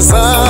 casar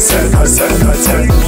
Set. Hasan, Set.